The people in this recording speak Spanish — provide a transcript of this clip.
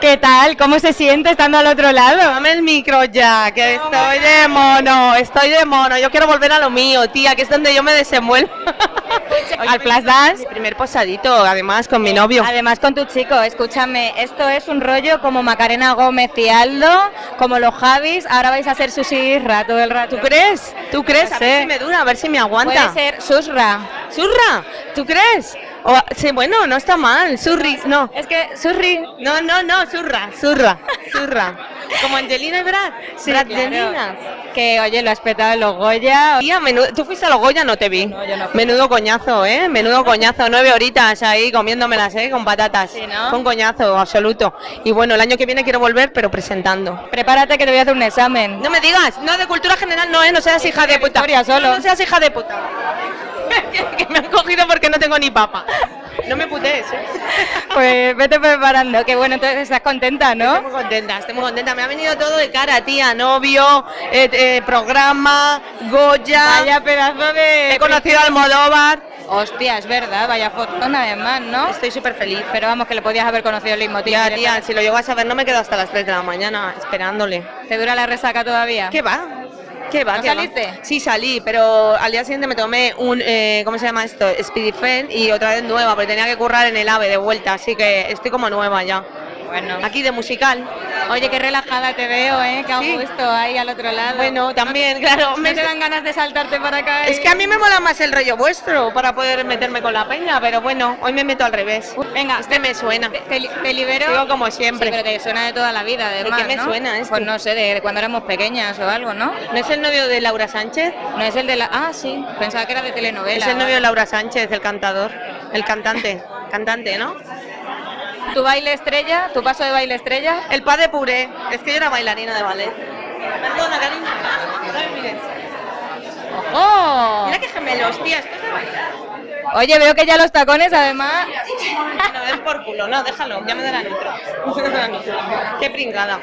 ¿Qué tal? ¿Cómo se siente estando al otro lado? Dame el micro ya, que estoy de mono, estoy de mono. Yo quiero volver a lo mío, tía, que es donde yo me desenvuelvo. Al Flash Dance. Mi primer posadito, además, con mi novio. Además con tu chico, escúchame, esto es un rollo como Macarena Gómez y Aldo, como los Javis, ahora vais a ser Susi y Isra todo el rato. ¿Tú crees? ¿Tú crees? No A ver si me dura, a ver si me aguanta. Puede ser Susra. ¿Surra? ¿Tú crees? O- sí, bueno, no está mal. Surri, no. Es que Surri... No, no, no, surra, surra, surra. Como Angelina y Brad. Sí, Brad claro. Gelinas. Que oye, lo has petado en los Goya. Tía, menudo- tú fuiste a los Goya, no te vi. No, yo no fui. Menudo coñazo, ¿eh? Menudo coñazo. Nueve horitas ahí comiéndomelas, ¿eh? Con patatas. Sí, ¿no? Un coñazo, absoluto. Y bueno, el año que viene quiero volver, pero presentando. Prepárate que te voy a hacer un examen. No me digas, no, de cultura general no, ¿eh? No seas hija de puta. Solo. No, seas hija de puta. que, me han cogido porque no tengo ni papa. No me putees, ¿eh? Pues vete preparando, que bueno, entonces estás contenta, Estoy ¿no? muy contenta, estoy muy contenta. Me ha venido todo de cara, tía. Novio, eh, eh, programa, Goya. Vaya pedazo de... He conocido a Almodóvar. Hostia, es verdad, vaya fortuna además, ¿no? Estoy súper feliz. Pero vamos, que le podías haber conocido el leitmotiv. Tía, tía, directamente. si lo llego a saber no me quedo hasta las 3 de la mañana esperándole. ¿Te dura la resaca todavía? ¿Qué va? ¿Qué va? ¿No ¿Qué va? saliste? Sí, salí, pero al día siguiente me tomé un, eh, ¿cómo se llama esto? Speedy Fen y otra vez nueva, porque tenía que currar en el AVE de vuelta, así que estoy como nueva ya. Bueno. Aquí de musical. Oye, qué relajada te veo, ¿eh? Qué a Sí. gusto ahí al otro lado. Bueno, también, claro. ¿No me- te dan ganas de saltarte para acá? Es que a mí me mola más el rollo vuestro para poder meterme con la peña, pero bueno, hoy me meto al revés. Venga, Este me suena. te, te li- te libero. Sigo como siempre. Sí, pero te suena de toda la vida, además, qué me ¿no? suena este? Pues no sé, de, de cuando éramos pequeñas o algo, ¿no? ¿No es el novio de Laura Sánchez? No es el de la... Ah, sí, pensaba que era de telenovela. Es el novio de Laura Sánchez, el cantador, el cantante, cantante, ¿no? ¿Tu baile estrella? ¿Tu paso de baile estrella? El pa de puré, es que yo era bailarina de ballet. Perdona, cariño. No mires. ¡Oh! Mira qué gemelos, tía, esto es de bailar. Oye, veo que ya los tacones, además... No, den por culo, no, déjalo, ya me dará nitro. Qué pringada.